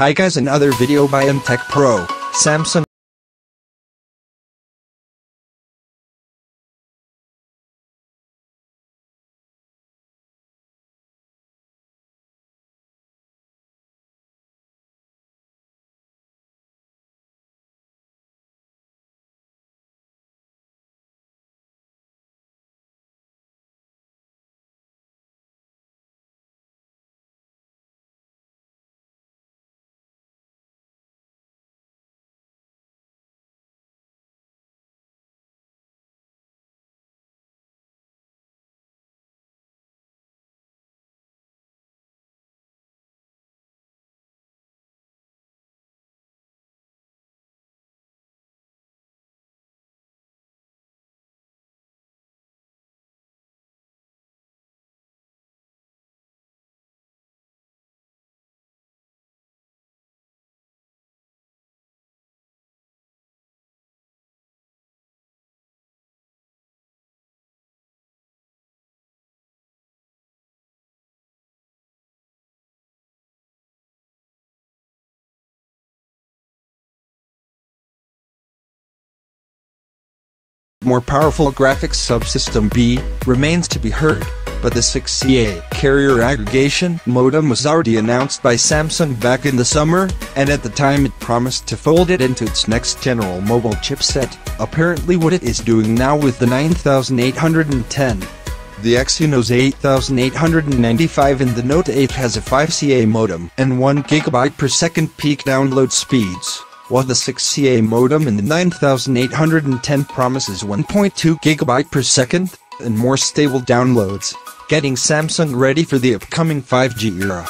Hi guys another video by MTech Pro, Samsung more powerful graphics subsystem B remains to be heard, but the 6CA carrier aggregation modem was already announced by Samsung back in the summer, and at the time it promised to fold it into its next general mobile chipset, apparently what it is doing now with the 9810. The Exynos 8895 in the Note 8 has a 5CA modem and 1GB per second peak download speeds while the 6CA modem in the 9810 promises 1.2 GB per second and more stable downloads, getting Samsung ready for the upcoming 5G era.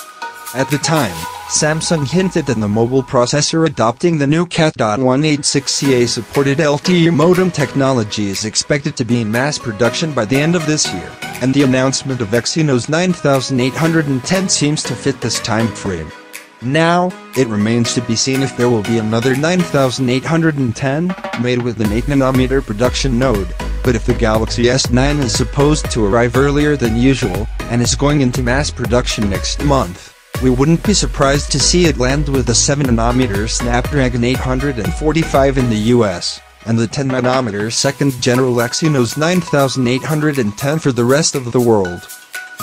At the time, Samsung hinted that the mobile processor adopting the new Cat.186CA supported LTE modem technology is expected to be in mass production by the end of this year, and the announcement of Exynos 9810 seems to fit this time frame. Now, it remains to be seen if there will be another 9810 made with an 8nm production node, but if the Galaxy S9 is supposed to arrive earlier than usual, and is going into mass production next month, we wouldn't be surprised to see it land with a 7nm Snapdragon 845 in the US, and the 10nm second General Exynos 9810 for the rest of the world.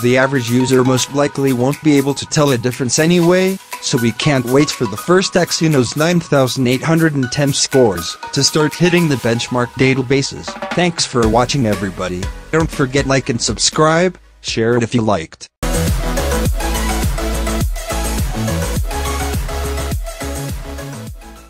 The average user most likely won't be able to tell a difference anyway, so we can't wait for the first Exynos 9810 scores to start hitting the benchmark databases. Thanks for watching everybody. Don't forget like and subscribe, share it if you liked.